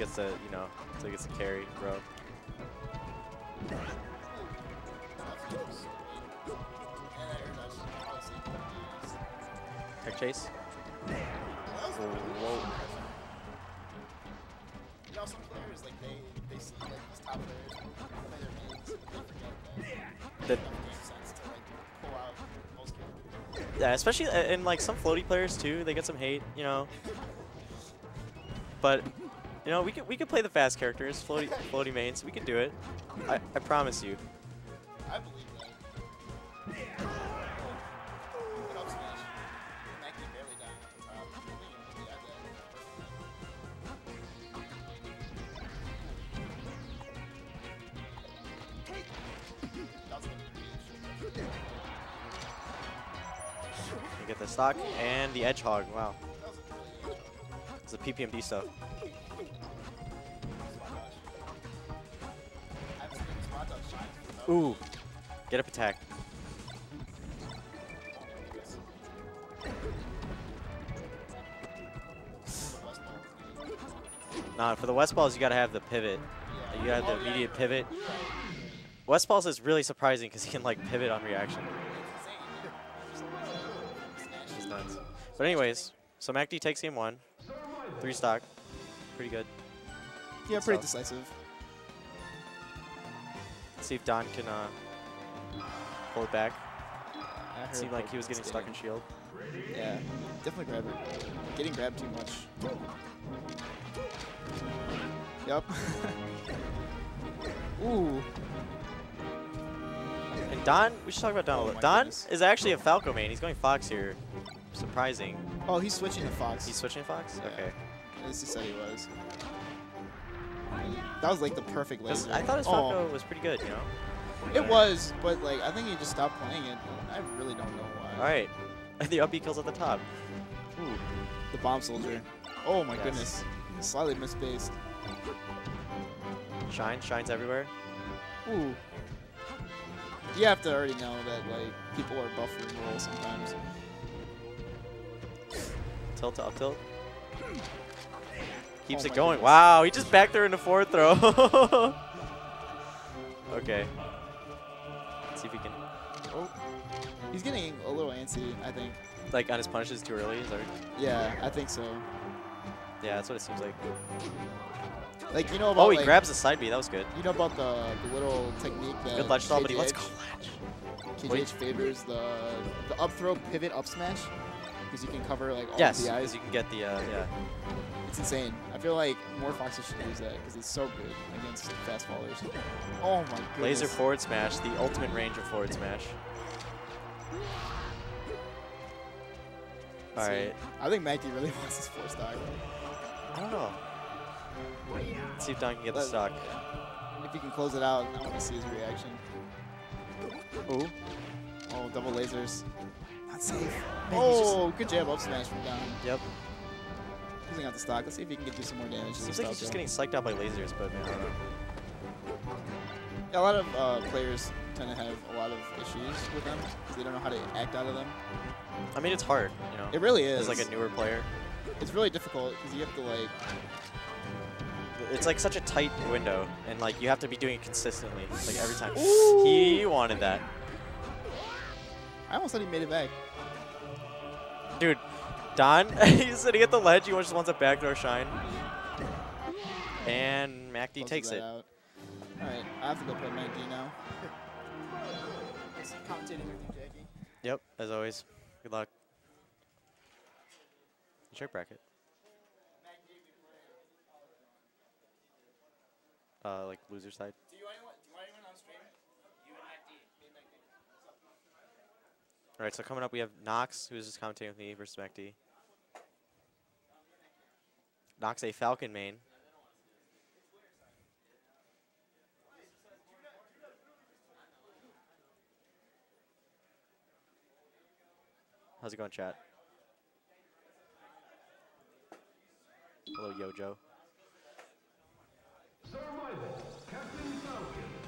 gets to, you know, so he gets to carry, bro. Tech chase. Whoa. You know, some players, like, they, they see, like, these top players play their they forget that The, sense to, like, pull out most yeah, especially uh, in like some floaty players too, they get some hate, you know. But you know, we could we could play the fast characters, floaty floaty mains. We could do it. I, I promise you. I believe that. Good up barely down at the top. I think he had that. That was a pretty You get the stock and the edge hog. Wow, That was a really it's the PPMD stuff. Ooh, get up attack. Nah, for the Westballz, you gotta have the pivot. You gotta have the immediate pivot. Westballz is really surprising because he can like pivot on reaction. It's insane. Just It's smash. nuts. But anyways, so MacD takes game one. Three stock. Pretty good. Yeah, pretty So- decisive. Let's see if Don can uh, pull it back. I heard Seemed like he was getting stuck in shield. Yeah, definitely grab it. Getting grabbed too much. Yup. Ooh. And Don, we should talk about Don a Oh little. Don goodness. is actually a Falco main. He's going Fox here. Surprising. Oh, he's switching to Fox. He's switching Fox? Yeah. Okay. At least he said he was. That was like the perfect laser. I thought his Oh, Falco was pretty good, you know? It was, but like I think he just stopped playing it. I really don't know why. Alright. the up B kills at the top. Ooh. The bomb soldier. Oh my Yes. goodness. Slightly misspaced. Shine, shines everywhere. Ooh. You have to already know that like people are buffering roll sometimes. Tilt to up tilt. Keeps Oh it going. goodness. Wow, he just backed there in the forward throw. okay. Let's see if he can, Oh. He's getting a little antsy, I think. like, on his punishes too early. Yeah, I think so. yeah, that's what it seems like. Like you know about Oh, he like, grabs the side B. That was good. you know about the, the little technique that Good ledge stall, but he lets go ledge. KJH Wait. favors the the up throw pivot up smash because you can cover like all Yes, the because eyes. you can get the, uh, yeah. It's insane. I feel like more foxes should use that because it's so good against fast fallers. Oh my goodness. Laser forward smash, the ultimate range of forward smash. See, Alright. I think Mackie really wants his four stock. I don't know. Let's see if Don can get the stock. If he can close it out, I want to see his reaction. Ooh. Oh, double lasers. Not safe. Man, Oh, good jab up smash from Don. Yep. Using out the stock. Let's see if he can get do some more damage. Seems like he's just getting psyched out by lasers, but man, I don't know. Yeah, a lot of uh, players tend to have a lot of issues with them because they don't know how to act out of them. I mean, it's hard, you know. It really is. As like a newer player, it's really difficult because you have to like. it's like such a tight window, and like you have to be doing it consistently, like every time. Ooh. He wanted that, I almost thought he made it back. dude. Don, he's sitting at the ledge. He just wants a backdoor shine, and MacD Closes takes it. Out. All right, I have to go play Mike D now. Just commentating with you, Jackie. Yep, as always. Good luck. Check bracket. Uh, like loser side. Do you want anyone? Do you want anyone on stream? You and Mike D. Me and Mike D. All right, so coming up we have Nox, who's just commentating with me versus MacD. Nox a Falcon main. How's it going, chat? Hello, Yojo. Survival, Captain Falcon.